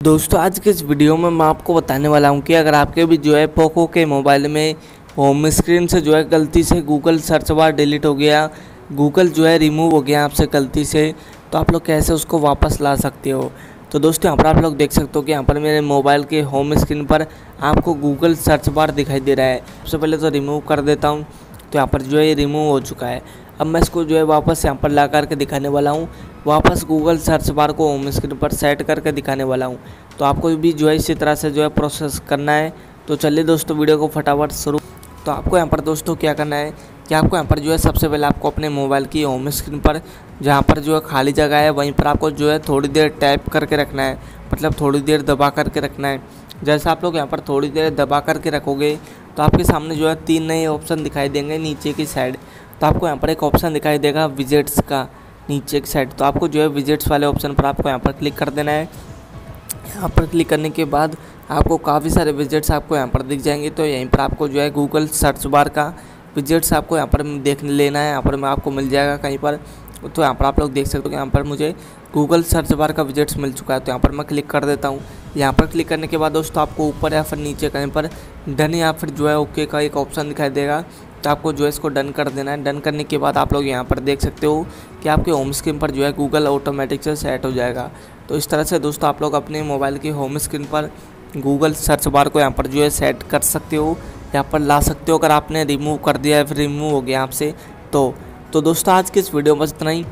दोस्तों, आज के इस वीडियो में मैं आपको बताने वाला हूँ कि अगर आपके भी जो है पोको के मोबाइल में होम स्क्रीन से जो है गलती से गूगल सर्च बार डिलीट हो गया गूगल जो है रिमूव हो गया आपसे गलती से तो आप लोग कैसे उसको वापस ला सकते हो? तो दोस्तों, यहाँ पर आप लोग देख सकते हो कि यहाँ पर मेरे मोबाइल के होम स्क्रीन पर आपको गूगल सर्च बार दिखाई दे रहा है। सबसे पहले तो रिमूव कर देता हूँ तो यहाँ पर जो है रिमूव हो चुका है। अब मैं इसको जो है वापस यहाँ पर ला करके दिखाने वाला हूँ। वापस गूगल सर्च बार को होम स्क्रीन पर सेट करके दिखाने वाला हूँ। तो आपको भी जो है इसी तरह से जो है प्रोसेस करना है। तो चलिए दोस्तों वीडियो को फटाफट शुरू। तो आपको यहाँ पर दोस्तों क्या करना है कि आपको यहाँ पर जो है सबसे पहले आपको अपने मोबाइल की होम स्क्रीन पर, जहाँ पर जो है खाली जगह है, वहीं पर आपको जो है थोड़ी देर टाइप करके रखना है। मतलब थोड़ी देर दबा करके रखना है। जैसे आप लोग यहाँ पर थोड़ी देर दबा करके रखोगे तो आपके सामने जो है तीन नए ऑप्शन दिखाई देंगे नीचे की साइड तो आपको यहाँ पर एक ऑप्शन दिखाई देगा विजिट्स का नीचे की साइड तो आपको जो है विजिट्स वाले ऑप्शन पर आपको यहाँ पर क्लिक कर देना है यहाँ पर क्लिक करने के बाद आपको काफ़ी सारे विजिट्स आपको यहाँ पर दिख जाएँगे तो यहीं पर आपको जो है गूगल सर्च बार का विजिट्स आपको यहाँ पर देख लेना है यहाँ पर मैं आपको मिल जाएगा कहीं पर तो यहाँ पर आप लोग देख सकते हो यहाँ पर मुझे गूगल सर्च बार का विजिट्स मिल चुका है तो यहाँ पर मैं क्लिक कर देता हूँ यहाँ पर क्लिक करने के बाद दोस्तों आपको ऊपर या फिर नीचे कहीं पर डन या फिर जो है ओके का एक ऑप्शन दिखाई देगा तो आपको जो है इसको डन कर देना है। डन करने के बाद आप लोग यहाँ पर देख सकते हो कि आपके होम स्क्रीन पर जो है गूगल ऑटोमेटिक से सेट हो जाएगा। तो इस तरह से दोस्तों आप लोग अपने मोबाइल की होम स्क्रीन पर गूगल सर्च बार को यहाँ पर जो है सेट कर सकते हो। यहाँ पर ला सकते हो, अगर आपने रिमूव कर दिया है फिर रिमूव हो गया आपसे तो। तो दोस्तों आज की इस वीडियो में इतना ही।